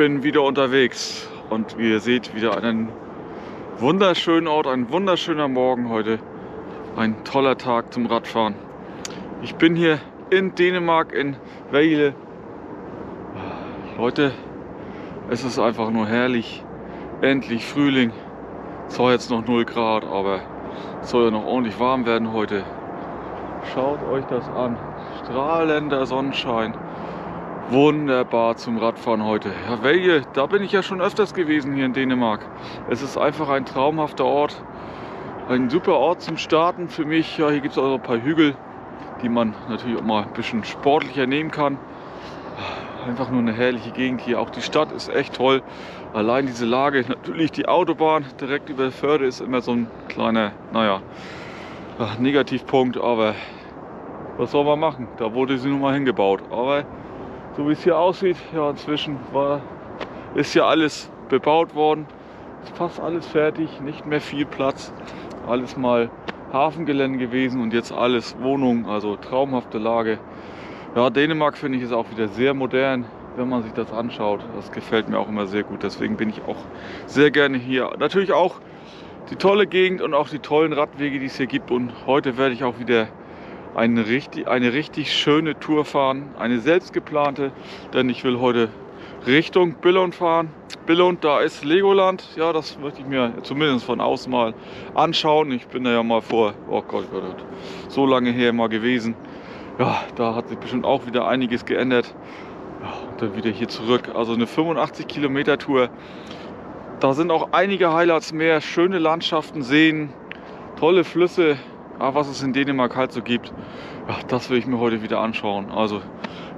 Bin wieder unterwegs und wie ihr seht, wieder einen wunderschönen Ort, ein wunderschöner Morgen heute. Ein toller Tag zum Radfahren. Ich bin hier in Dänemark, in Vejle. Leute, es ist einfach nur herrlich. Endlich Frühling. Zwar jetzt noch 0 Grad, aber es soll ja noch ordentlich warm werden heute. Schaut euch das an. Strahlender Sonnenschein. Wunderbar zum Radfahren heute. Ja, Welje, da bin ich ja schon öfters gewesen hier in Dänemark. Es ist einfach ein traumhafter Ort. Ein super Ort zum Starten für mich. Ja, hier gibt es auch ein paar Hügel, die man natürlich auch mal ein bisschen sportlicher nehmen kann. Einfach nur eine herrliche Gegend hier. Auch die Stadt ist echt toll. Allein diese Lage, natürlich die Autobahn direkt über Förde ist immer so ein kleiner, naja, Negativpunkt. Aber was soll man machen? Da wurde sie nun mal hingebaut. Aber so wie es hier aussieht, ja inzwischen war, ist ja alles bebaut worden. Ist fast alles fertig, nicht mehr viel Platz. Alles mal Hafengelände gewesen und jetzt alles Wohnungen, also traumhafte Lage. Ja, Dänemark finde ich ist auch wieder sehr modern, wenn man sich das anschaut. Das gefällt mir auch immer sehr gut. Deswegen bin ich auch sehr gerne hier. Natürlich auch die tolle Gegend und auch die tollen Radwege, die es hier gibt. Und heute werde ich auch wieder eine richtig, eine richtig schöne Tour fahren, eine selbstgeplante, denn ich will heute Richtung Billund fahren. Billund, da ist Legoland, ja, das möchte ich mir zumindest von außen mal anschauen. Ich bin da ja mal vor, oh Gott, Gott, Gott so lange her mal gewesen. Ja, da hat sich bestimmt auch wieder einiges geändert. Ja, und dann wieder hier zurück. Also eine 85 Kilometer Tour. Da sind auch einige Highlights mehr, schöne Landschaften, Seen, tolle Flüsse, ah, was es in Dänemark halt so gibt, ach, das will ich mir heute wieder anschauen. Also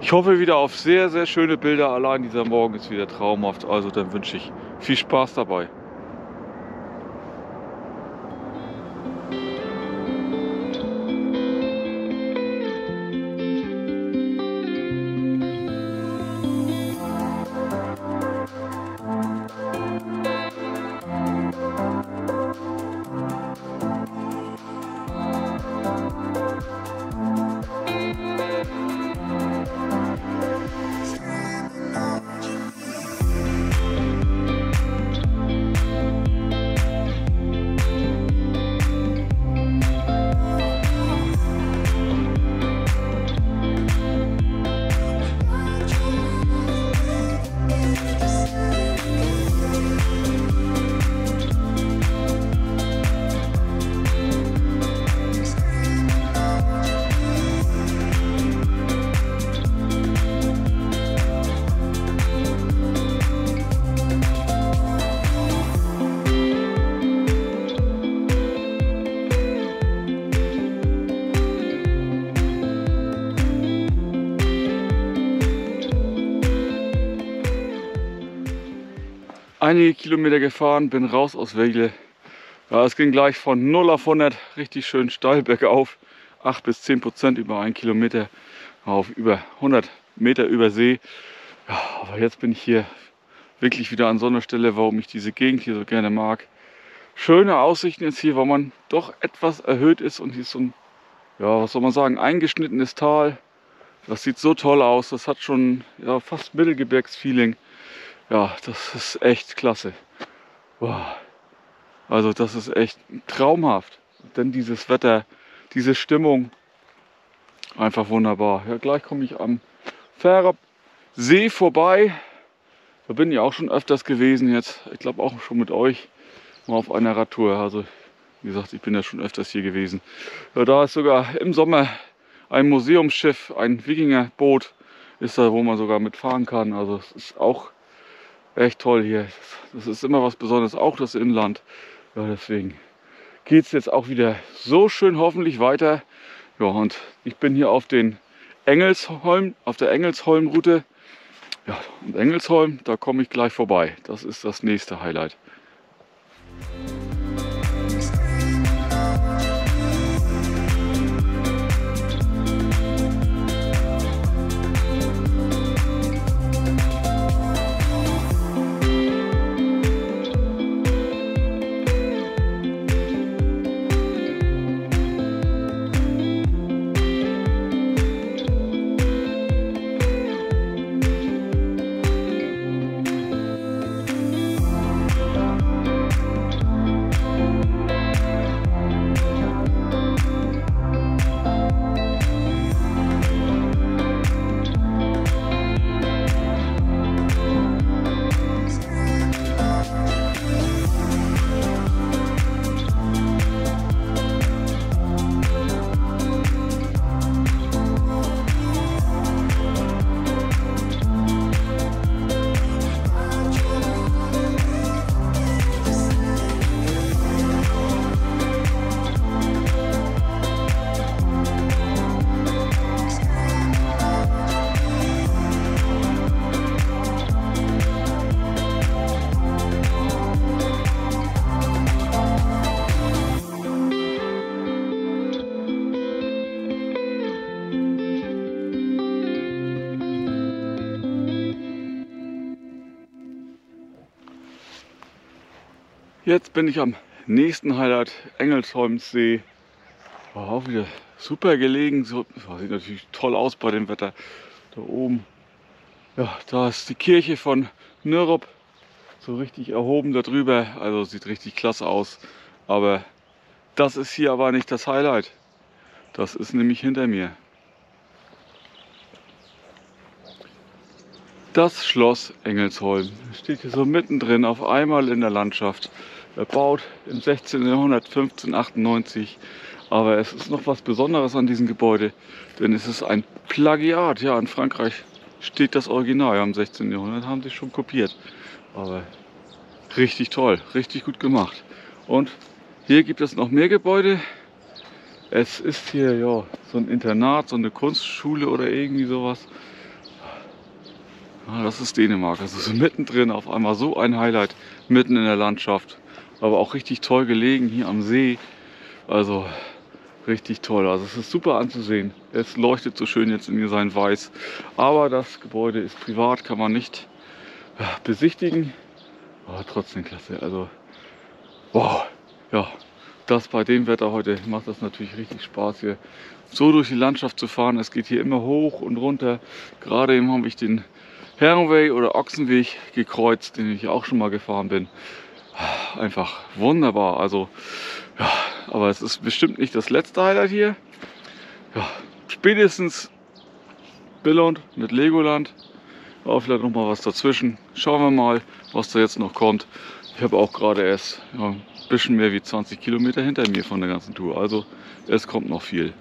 ich hoffe wieder auf sehr, sehr schöne Bilder. Allein dieser Morgen ist wieder traumhaft. Also dann wünsche ich viel Spaß dabei. Einige Kilometer gefahren, bin raus aus Wegle. Ja, es ging gleich von 0 auf 100 richtig schön steil bergauf. 8 bis 10 Prozent über einen Kilometer auf über 100 Meter über See. Ja, aber jetzt bin ich hier wirklich wieder an so einer Stelle, warum ich diese Gegend hier so gerne mag. Schöne Aussichten jetzt hier, weil man doch etwas erhöht ist und hier ist so ein, ja, was soll man sagen, eingeschnittenes Tal. Das sieht so toll aus. Das hat schon ja, fast Mittelgebirgsfeeling ja, das ist echt klasse. Wow. Also das ist echt traumhaft. Denn dieses Wetter, diese Stimmung, einfach wunderbar. Ja, gleich komme ich am Fährer See vorbei. Da bin ich auch schon öfters gewesen jetzt. Ich glaube auch schon mit euch mal auf einer Radtour. Also wie gesagt, ich bin ja schon öfters hier gewesen. Ja, da ist sogar im Sommer ein Museumsschiff, ein Wikingerboot ist da, wo man sogar mitfahren kann. Also es ist auch echt toll hier. Das ist immer was Besonderes, auch das Inland. Ja, deswegen geht es jetzt auch wieder so schön hoffentlich weiter. Ja, und ich bin hier auf den Engelsholm, auf der Engelsholm-Route. Ja, und Engelsholm, da komme ich gleich vorbei. Das ist das nächste Highlight. Jetzt bin ich am nächsten Highlight, Engelsholmsee. War auch wieder super gelegen. So, sieht natürlich toll aus bei dem Wetter. Da oben, ja, da ist die Kirche von Nürrup. So richtig erhoben darüber. Also sieht richtig klasse aus. Aber das ist hier aber nicht das Highlight. Das ist nämlich hinter mir. Das Schloss Engelsholm steht hier so mittendrin auf einmal in der Landschaft. Erbaut im 16. Jahrhundert 1598. Aber es ist noch was Besonderes an diesem Gebäude, denn es ist ein Plagiat. Ja, in Frankreich steht das Original. Ja, Im 16. Jahrhundert haben sie schon kopiert. Aber richtig toll, richtig gut gemacht. Und hier gibt es noch mehr Gebäude. Es ist hier ja so ein Internat, so eine Kunstschule oder irgendwie sowas. Ah, das ist Dänemark. Also so mittendrin auf einmal so ein Highlight, mitten in der Landschaft. Aber auch richtig toll gelegen hier am See. Also richtig toll. Also es ist super anzusehen. Es leuchtet so schön jetzt in sein Weiß. Aber das Gebäude ist privat, kann man nicht besichtigen. Aber trotzdem klasse. Also wow. Ja, das bei dem Wetter heute macht das natürlich richtig Spaß hier so durch die Landschaft zu fahren. Es geht hier immer hoch und runter. Gerade eben habe ich den Herrenweg oder Ochsenweg gekreuzt, den ich auch schon mal gefahren bin. Einfach wunderbar. Also, ja, aber es ist bestimmt nicht das letzte Highlight hier. Ja, spätestens Billund mit Legoland. Aber vielleicht noch mal was dazwischen. Schauen wir mal, was da jetzt noch kommt. Ich habe auch gerade erst ja, ein bisschen mehr wie 20 Kilometer hinter mir von der ganzen Tour. Also es kommt noch viel.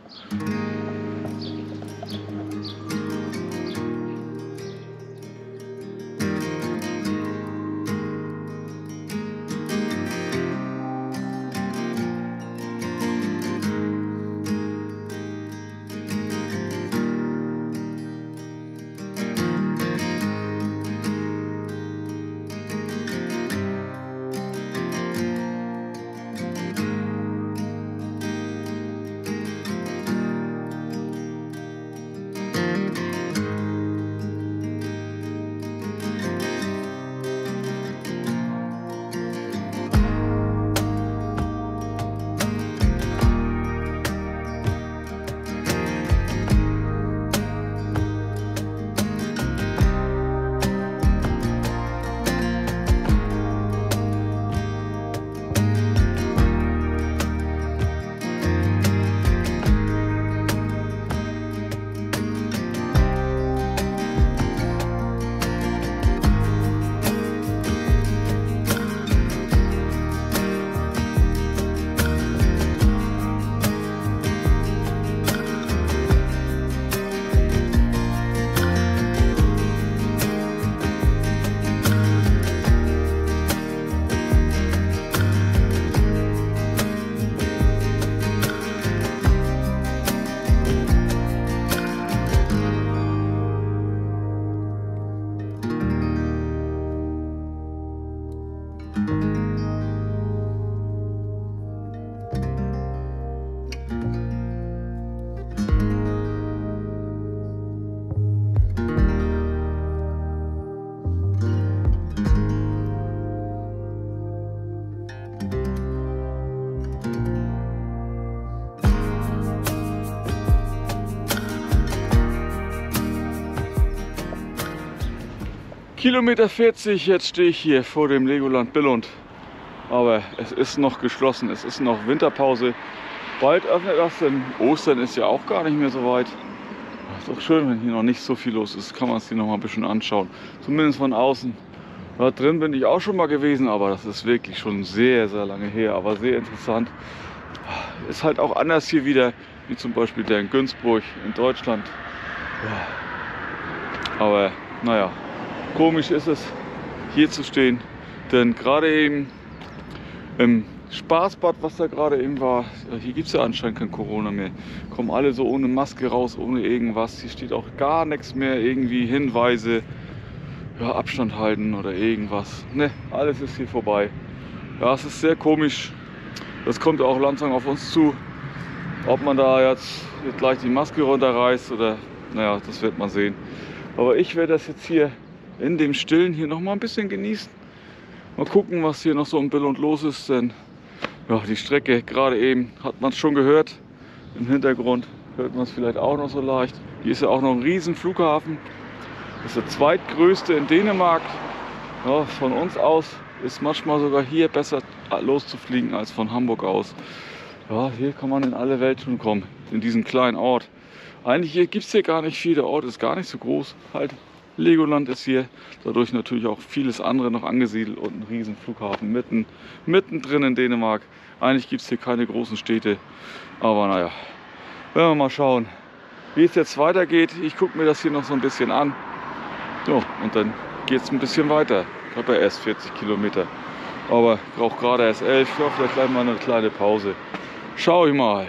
Kilometer 40, jetzt stehe ich hier vor dem Legoland Billund. Aber es ist noch geschlossen, es ist noch Winterpause. Bald öffnet das, denn Ostern ist ja auch gar nicht mehr so weit. Ist doch schön, wenn hier noch nicht so viel los ist, kann man es hier noch mal ein bisschen anschauen. Zumindest von außen. Da drin bin ich auch schon mal gewesen, aber das ist wirklich schon sehr, sehr lange her. Aber sehr interessant. Ist halt auch anders hier wieder, wie zum Beispiel der in Günzburg in Deutschland. Aber naja, komisch ist es, hier zu stehen. Denn gerade eben im Spaßbad, was da gerade eben war, hier gibt es ja anscheinend kein Corona mehr, kommen alle so ohne Maske raus, ohne irgendwas. Hier steht auch gar nichts mehr, irgendwie Hinweise, ja, Abstand halten oder irgendwas. Ne, alles ist hier vorbei. Ja, es ist sehr komisch. Das kommt auch langsam auf uns zu. Ob man da jetzt, jetzt gleich die Maske runterreißt oder, naja, das wird man sehen. Aber ich werde das jetzt hier in dem Stillen hier noch mal ein bisschen genießen. Mal gucken, was hier noch so im Billund los ist, denn ja, die Strecke gerade eben hat man es schon gehört. Im Hintergrund hört man es vielleicht auch noch so leicht. Hier ist ja auch noch ein riesen Flughafen. Das ist der zweitgrößte in Dänemark. Ja, von uns aus ist manchmal sogar hier besser loszufliegen als von Hamburg aus. Ja, hier kann man in alle Welt schon kommen, in diesen kleinen Ort. Eigentlich gibt es hier gar nicht viel, der Ort ist gar nicht so groß. Halt, Legoland ist hier, dadurch natürlich auch vieles andere noch angesiedelt und ein riesen Flughafen mitten, mittendrin in Dänemark. Eigentlich gibt es hier keine großen Städte, aber naja, werden wir mal schauen, wie es jetzt weitergeht. Ich gucke mir das hier noch so ein bisschen an. So, und dann geht es ein bisschen weiter. Ich habe ja erst 40 Kilometer. Aber ich brauche gerade erst 11. Ich hoffe, vielleicht gleich mal eine kleine Pause. Schau ich mal.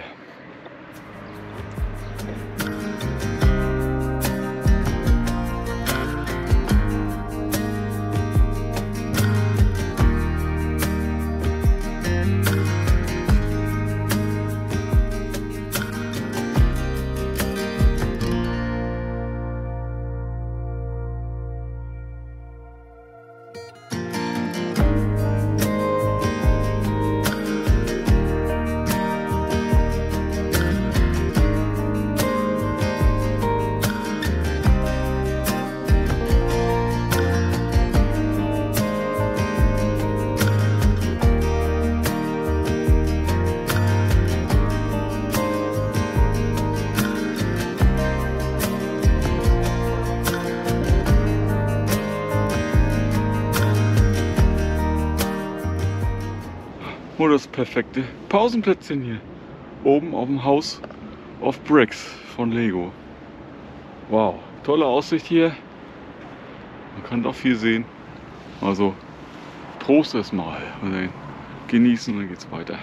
Perfekte Pausenplätzchen hier. Oben auf dem Haus of Bricks von Lego. Wow, tolle Aussicht hier. Man kann doch viel sehen. Also, Prost erstmal genießen und dann geht's weiter.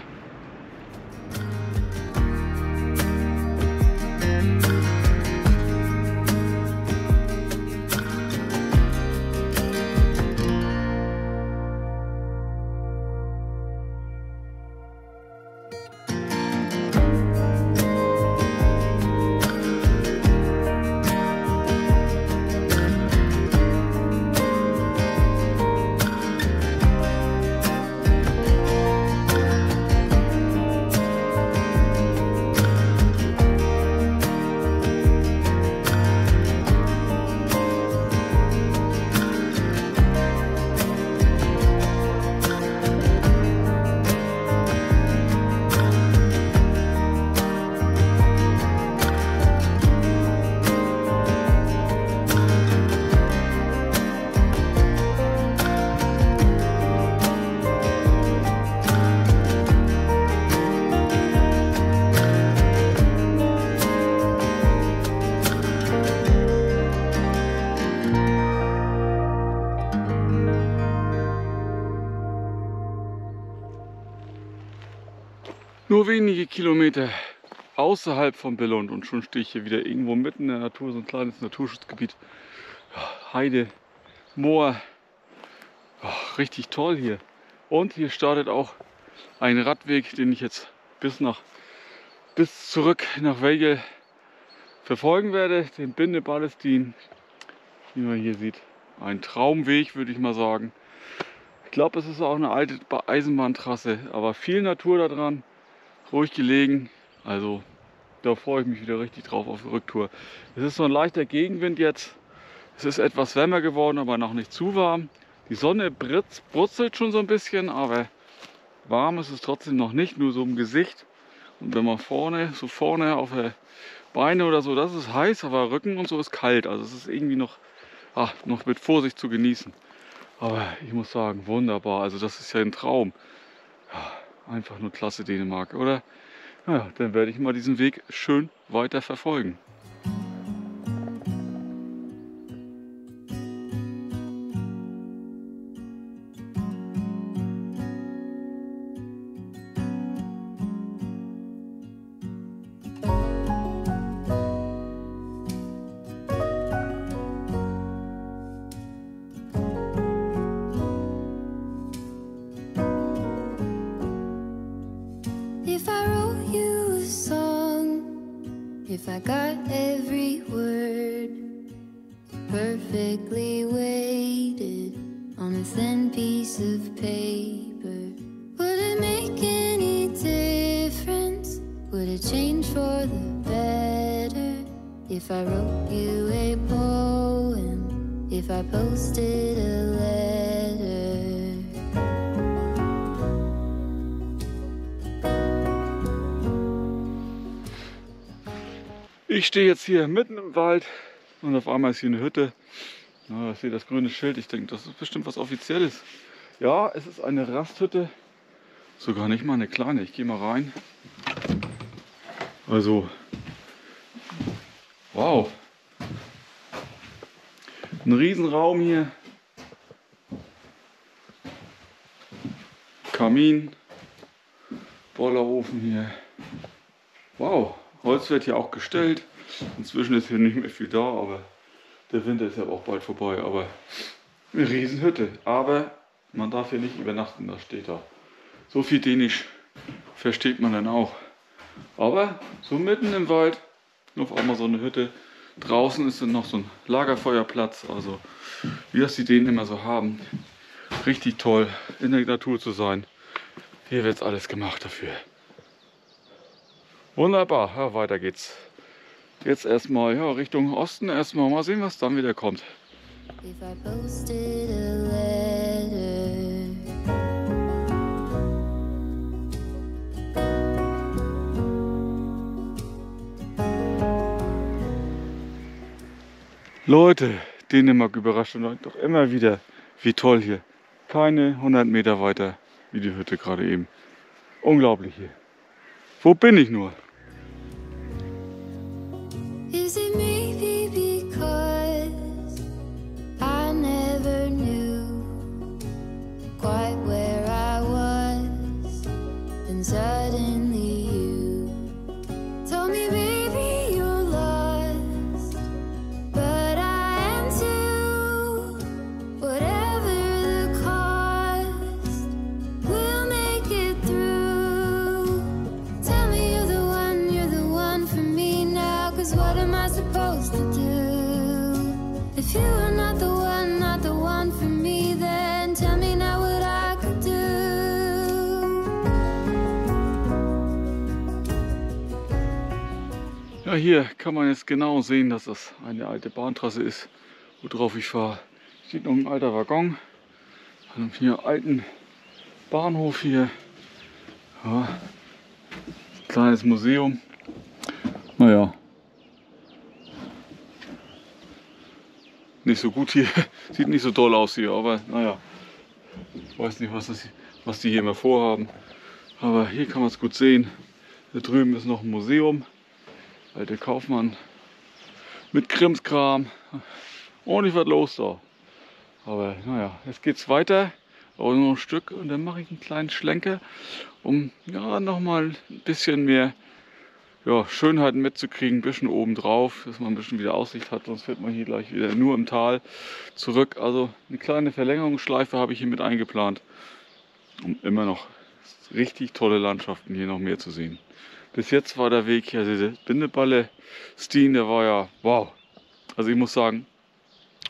Nur wenige Kilometer außerhalb von Billund und schon stehe ich hier wieder irgendwo mitten in der Natur, so ein kleines Naturschutzgebiet. Heide, Moor, oh, richtig toll hier. Und hier startet auch ein Radweg, den ich jetzt bis nach bis zurück nach Welgel verfolgen werde, den Binde Ballestin, wie man hier sieht. Ein Traumweg, würde ich mal sagen. Ich glaube, es ist auch eine alte Eisenbahntrasse, aber viel Natur da dran ruhig gelegen. Also da freue ich mich wieder richtig drauf auf die Rücktour. Es ist so ein leichter Gegenwind jetzt. Es ist etwas wärmer geworden, aber noch nicht zu warm. Die Sonne brutzelt schon so ein bisschen, aber warm ist es trotzdem noch nicht, nur so im Gesicht. Und wenn man vorne, so vorne auf der Beine oder so, das ist heiß, aber Rücken und so ist kalt. Also es ist irgendwie noch, ach, noch mit Vorsicht zu genießen. Aber ich muss sagen, wunderbar. Also das ist ja ein Traum. Ja. Einfach nur klasse Dänemark, oder? Ja, dann werde ich mal diesen Weg schön weiter verfolgen. Stehe jetzt hier mitten im Wald und auf einmal ist hier eine Hütte. Ja, ich sehe das grüne Schild. Ich denke, das ist bestimmt was Offizielles. Ja, es ist eine Rasthütte. Sogar nicht mal eine kleine. Ich gehe mal rein. Also, wow. Ein Riesenraum hier. Kamin. Boilerofen hier. Wow, Holz wird hier auch gestellt. Inzwischen ist hier nicht mehr viel da, aber der Winter ist ja auch bald vorbei. Aber eine Riesenhütte. Aber man darf hier nicht übernachten, das steht da. So viel Dänisch versteht man dann auch. Aber so mitten im Wald, auf einmal so eine Hütte. Draußen ist dann noch so ein Lagerfeuerplatz. Also wie das die Dänen immer so haben. Richtig toll, in der Natur zu sein. Hier wird alles gemacht dafür. Wunderbar, ja, weiter geht's. Jetzt erstmal ja, Richtung Osten, erstmal mal sehen, was dann wieder kommt. If I posted a Leute, Dänemark überrascht uns doch immer wieder, wie toll hier. Keine 100 Meter weiter wie die Hütte gerade eben. Unglaublich hier. Wo bin ich nur? If you are not the one, not the one for me, then tell me now what I could do. Ja, hier kann man jetzt genau sehen, dass das eine alte Bahntrasse ist, worauf ich fahre. Steht noch ein alter Waggon. An hier alten Bahnhof hier. Ja. Kleines Museum. Naja. Nicht so gut hier. Sieht nicht so toll aus hier, aber naja. Weiß nicht, was, das, was die hier immer vorhaben. Aber hier kann man es gut sehen. Da drüben ist noch ein Museum alte Kaufmann mit Krimskram. Ordentlich was los da. Aber naja, jetzt geht's weiter. Aber nur ein Stück und dann mache ich einen kleinen Schlenker, um ja nochmal ein bisschen mehr ja, Schönheiten mitzukriegen, ein bisschen oben drauf, dass man ein bisschen wieder Aussicht hat, sonst fährt man hier gleich wieder nur im Tal zurück. Also eine kleine Verlängerungsschleife habe ich hier mit eingeplant, um immer noch richtig tolle Landschaften hier noch mehr zu sehen. Bis jetzt war der Weg hier, diese Bindeballe Steen, der war ja wow. Also ich muss sagen,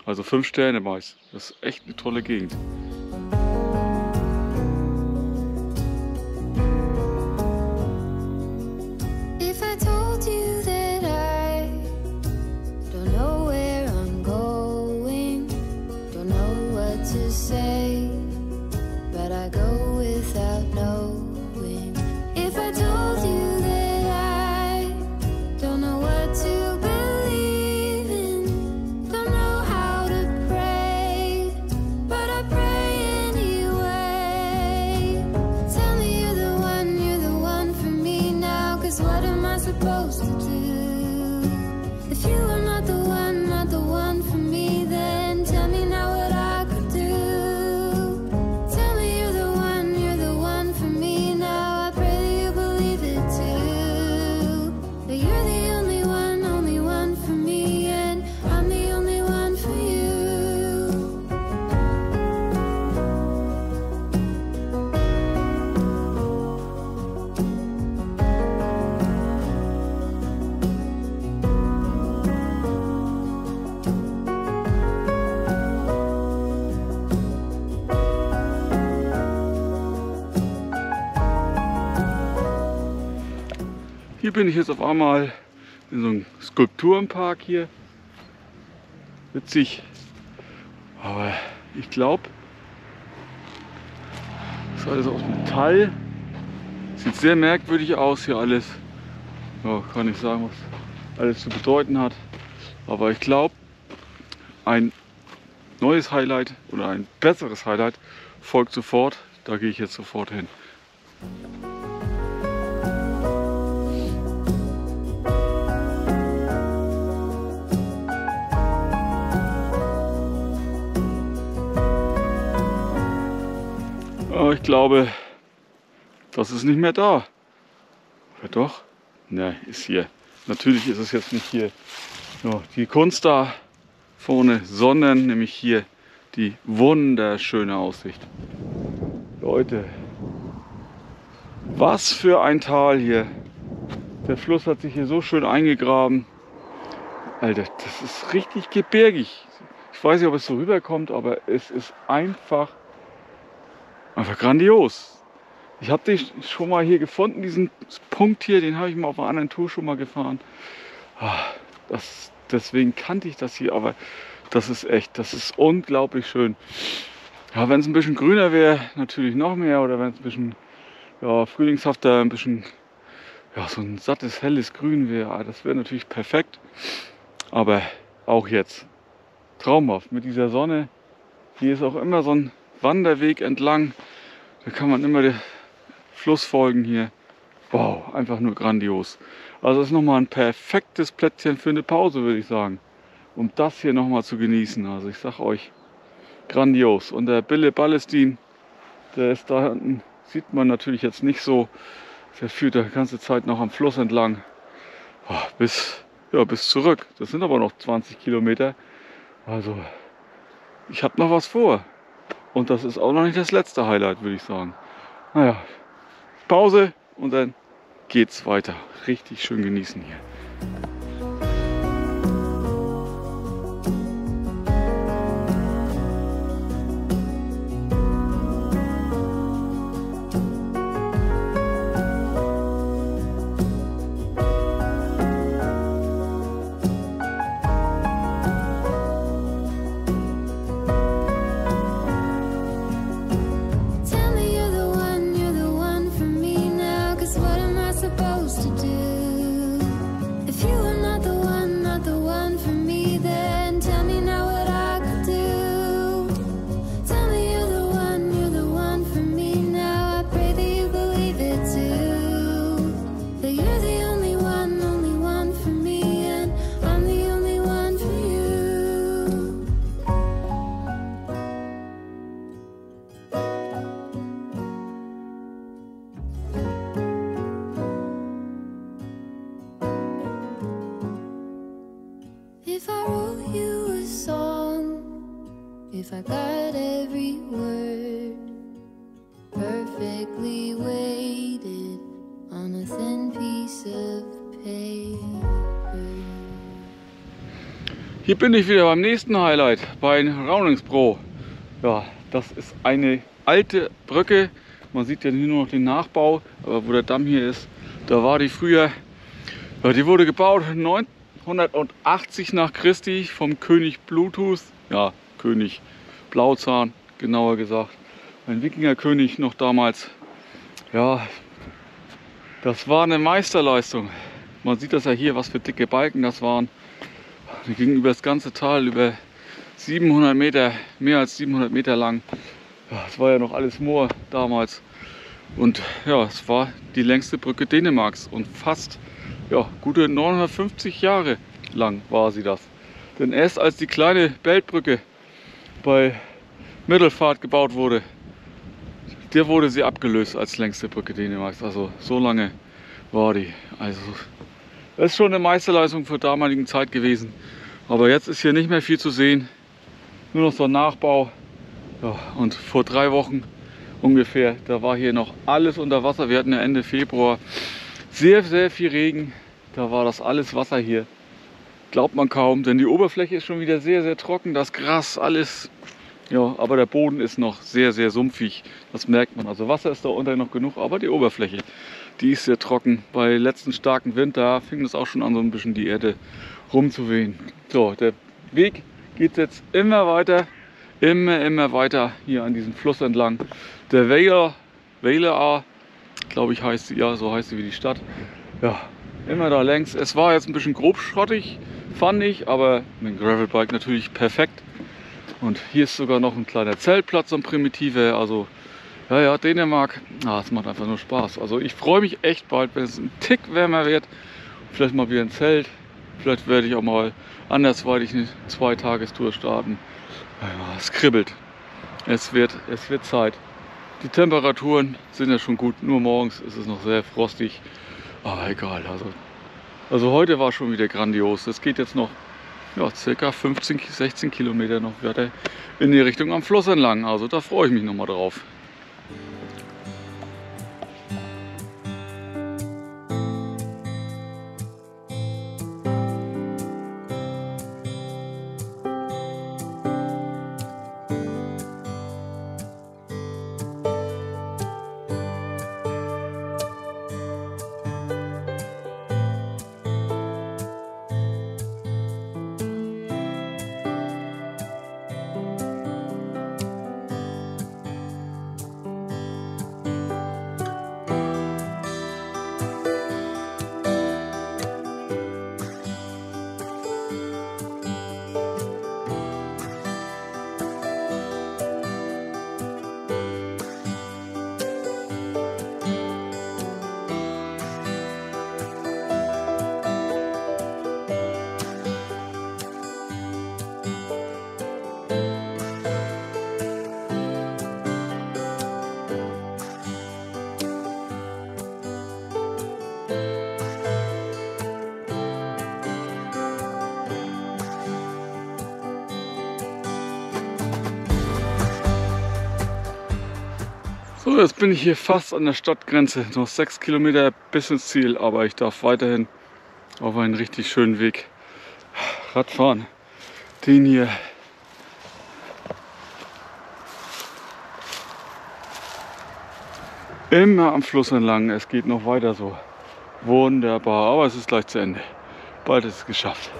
also fünf Sterne meist. Das ist echt eine tolle Gegend. Hier bin ich jetzt auf einmal in so einem Skulpturenpark hier. Witzig. Aber ich glaube, das ist alles aus Metall. Sieht sehr merkwürdig aus hier alles. Ja, kann ich sagen, was alles zu bedeuten hat. Aber ich glaube, ein neues Highlight oder ein besseres Highlight folgt sofort. Da gehe ich jetzt sofort hin. Aber ich glaube, das ist nicht mehr da. Oder doch? Ne, ist hier. Natürlich ist es jetzt nicht hier ja, die Kunst da vorne, sondern nämlich hier die wunderschöne Aussicht. Leute, was für ein Tal hier. Der Fluss hat sich hier so schön eingegraben. Alter, das ist richtig gebirgig. Ich weiß nicht, ob es so rüberkommt, aber es ist einfach, einfach grandios. Ich habe den schon mal hier gefunden, diesen Punkt hier, den habe ich mal auf einer anderen Tour schon mal gefahren. Ah, das, deswegen kannte ich das hier, aber das ist echt, das ist unglaublich schön. Ja, wenn es ein bisschen grüner wäre, natürlich noch mehr, oder wenn es ein bisschen ja, frühlingshafter, ein bisschen ja, so ein sattes, helles Grün wäre, ah, das wäre natürlich perfekt. Aber auch jetzt traumhaft mit dieser Sonne. Hier ist auch immer so ein Wanderweg entlang. Da kann man immer Flussfolgen hier. Wow, einfach nur grandios. Also das ist nochmal ein perfektes Plätzchen für eine Pause, würde ich sagen. Um das hier nochmal zu genießen. Also ich sag euch, grandios. Und der Bille Ballestin, der ist da hinten, sieht man natürlich jetzt nicht so. Der führt die ganze Zeit noch am Fluss entlang. Oh, bis, ja, bis zurück. Das sind aber noch 20 Kilometer. Also, ich habe noch was vor. Und das ist auch noch nicht das letzte Highlight, würde ich sagen. Naja, Pause und dann geht's weiter. Richtig schön genießen hier. Hier bin ich wieder beim nächsten Highlight bei Rauningsbro. Ja, das ist eine alte Brücke. Man sieht ja nur noch den Nachbau, aber wo der Damm hier ist, da war die früher. Ja, die wurde gebaut 980 nach Christi vom König Bluetooth. Ja, König Blauzahn, genauer gesagt. Ein Wikingerkönig noch damals. Ja, das war eine Meisterleistung. Man sieht das ja hier, was für dicke Balken das waren. Die gingen über das ganze Tal, über 700 Meter, mehr als 700 Meter lang. Es war ja noch alles Moor damals. Und ja, es war die längste Brücke Dänemarks und fast ja, gute 950 Jahre lang war sie das. Denn erst als die kleine Beltbrücke bei Mittelfahrt gebaut wurde, der wurde sie abgelöst als längste Brücke Dänemarks. Also so lange war die. Also das ist schon eine Meisterleistung für damaligen Zeit gewesen. Aber jetzt ist hier nicht mehr viel zu sehen. Nur noch so ein Nachbau. Ja, und vor drei Wochen ungefähr, da war hier noch alles unter Wasser. Wir hatten ja Ende Februar sehr, sehr viel Regen. Da war das alles Wasser hier. Glaubt man kaum, denn die Oberfläche ist schon wieder sehr, sehr trocken. Das Gras, alles. Ja, aber der Boden ist noch sehr, sehr sumpfig. Das merkt man. Also Wasser ist da unter noch genug, aber die Oberfläche, die ist sehr trocken. Bei letzten starken Winter fing es auch schon an, so ein bisschen die Erde rumzuwehen. So, der Weg geht jetzt immer weiter, immer, immer weiter hier an diesem Fluss entlang. Der Weiler, Weiler glaube ich heißt sie, ja, so heißt sie wie die Stadt. Ja, immer da längs. Es war jetzt ein bisschen grobschrottig, fand ich, aber mit dem Gravelbike natürlich perfekt. Und hier ist sogar noch ein kleiner Zeltplatz, so ein primitiver, also ja, ja, Dänemark, ah, es macht einfach nur Spaß. Also ich freue mich echt bald, wenn es ein Tick wärmer wird. Vielleicht mal wieder ein Zelt. Vielleicht werde ich auch mal andersweitig eine Zweitagestour starten. Ja, es kribbelt. Es wird, es wird Zeit. Die Temperaturen sind ja schon gut, nur morgens ist es noch sehr frostig. Aber egal, also, also heute war schon wieder grandios. Es geht jetzt noch ja, circa 15, 16 Kilometer noch weiter in die Richtung am Fluss entlang. Also da freue ich mich nochmal drauf. So, jetzt bin ich hier fast an der Stadtgrenze. Noch sechs Kilometer bis ins Ziel, aber ich darf weiterhin auf einen richtig schönen Weg Radfahren. Den hier. Immer am Fluss entlang. Es geht noch weiter so. Wunderbar, aber es ist gleich zu Ende. Bald ist es geschafft.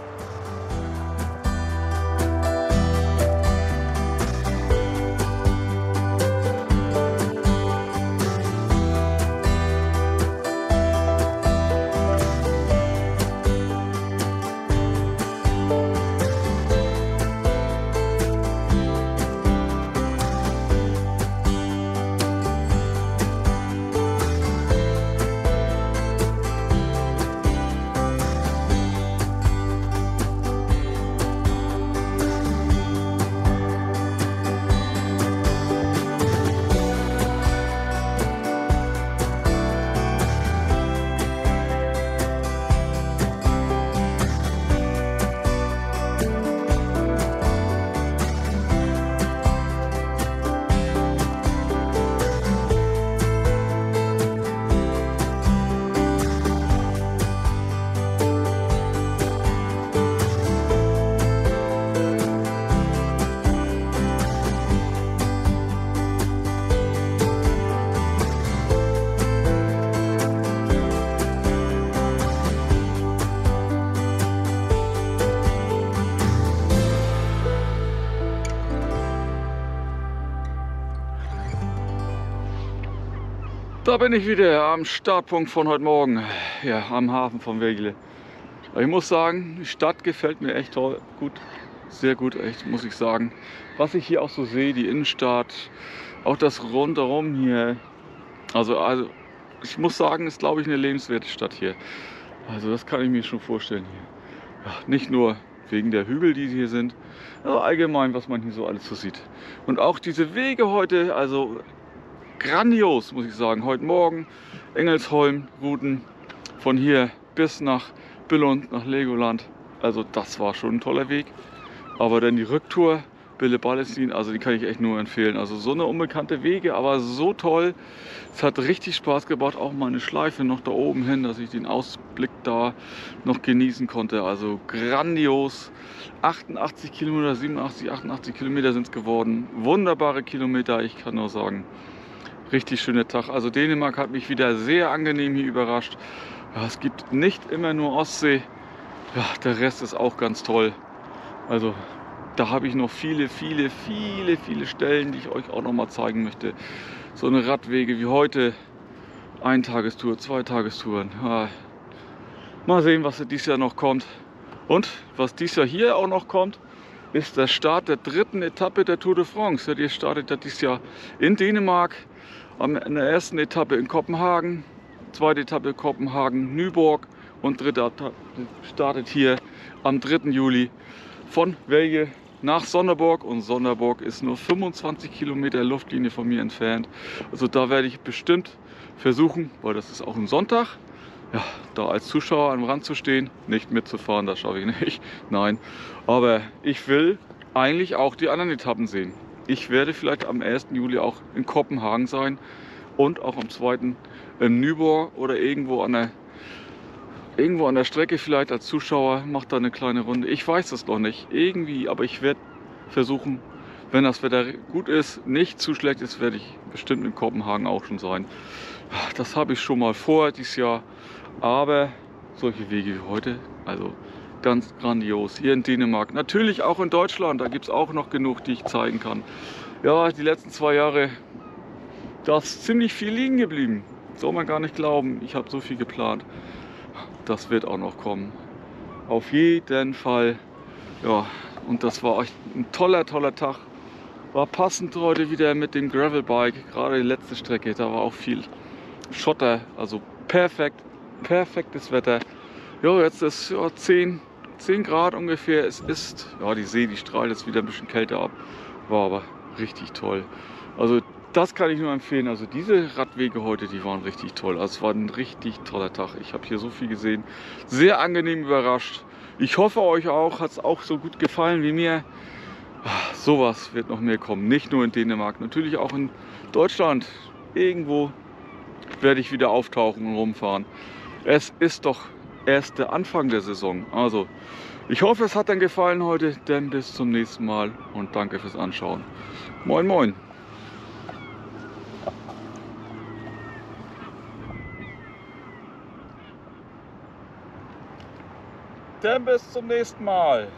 Da bin ich wieder am Startpunkt von heute Morgen, ja, am Hafen von Wegle. Ich muss sagen, die Stadt gefällt mir echt toll, gut, sehr gut, echt, muss ich sagen. Was ich hier auch so sehe, die Innenstadt, auch das rundherum hier. Also, also ich muss sagen, ist glaube ich eine lebenswerte Stadt hier. Also das kann ich mir schon vorstellen hier. Ja, nicht nur wegen der Hügel, die hier sind, aber allgemein, was man hier so alles so sieht. Und auch diese Wege heute, also grandios, muss ich sagen. Heute Morgen Engelsholm, Routen von hier bis nach Billund, nach Legoland. Also das war schon ein toller Weg. Aber dann die Rücktour, Bille Ballestin, also die kann ich echt nur empfehlen. Also so eine unbekannte Wege, aber so toll. Es hat richtig Spaß gebracht, auch mal eine Schleife noch da oben hin, dass ich den Ausblick da noch genießen konnte. Also grandios. 88 Kilometer, 87, 88 Kilometer sind es geworden. Wunderbare Kilometer, ich kann nur sagen, richtig schöner Tag. Also Dänemark hat mich wieder sehr angenehm hier überrascht. Ja, es gibt nicht immer nur Ostsee. Ja, der Rest ist auch ganz toll. Also da habe ich noch viele, viele, viele, viele Stellen, die ich euch auch noch mal zeigen möchte. So eine Radwege wie heute. Eintagestour, Zweitagestouren. Ja. Mal sehen, was dieses Jahr noch kommt. Und was dieses Jahr hier auch noch kommt, ist der Start der dritten Etappe der Tour de France. Die startet ja dieses Jahr in Dänemark, in der ersten Etappe in Kopenhagen, zweite Etappe Kopenhagen, Nyborg und dritte Etappe startet hier am 3. Juli von Welge nach Sonderburg und Sonderburg ist nur 25 Kilometer Luftlinie von mir entfernt. Also da werde ich bestimmt versuchen, weil das ist auch ein Sonntag, ja, da als Zuschauer am Rand zu stehen, nicht mitzufahren, das schaffe ich nicht. Nein, aber ich will eigentlich auch die anderen Etappen sehen. Ich werde vielleicht am 1. Juli auch in Kopenhagen sein und auch am 2. in Nyborg oder irgendwo an der irgendwo an der Strecke vielleicht als Zuschauer, macht da eine kleine Runde. Ich weiß es noch nicht, irgendwie, aber ich werde versuchen, wenn das Wetter gut ist, nicht zu schlecht ist, werde ich bestimmt in Kopenhagen auch schon sein. Das habe ich schon mal vor dieses Jahr. Aber solche Wege wie heute, also ganz grandios. Hier in Dänemark, natürlich auch in Deutschland, da gibt es auch noch genug, die ich zeigen kann. Ja, die letzten zwei Jahre, da ist ziemlich viel liegen geblieben. Soll man gar nicht glauben, ich habe so viel geplant. Das wird auch noch kommen. Auf jeden Fall. Ja, und das war echt ein toller, toller Tag. War passend heute wieder mit dem Gravelbike, gerade die letzte Strecke, da war auch viel Schotter, also perfekt, perfektes Wetter. Ja, jetzt ist ja, 10, 10 Grad ungefähr. Es ist, ja, die See, die strahlt jetzt wieder ein bisschen kälter ab. War aber richtig toll. Also das kann ich nur empfehlen. Also diese Radwege heute, die waren richtig toll. Also es war ein richtig toller Tag. Ich habe hier so viel gesehen. Sehr angenehm überrascht. Ich hoffe euch auch, hat es auch so gut gefallen wie mir. Ach, sowas wird noch mehr kommen. Nicht nur in Dänemark, natürlich auch in Deutschland. Irgendwo werde ich wieder auftauchen und rumfahren. Es ist doch erst der Anfang der Saison. Also, ich hoffe, es hat dann gefallen heute. Denn bis zum nächsten Mal und danke fürs Anschauen. Moin, moin. Dann bis zum nächsten Mal.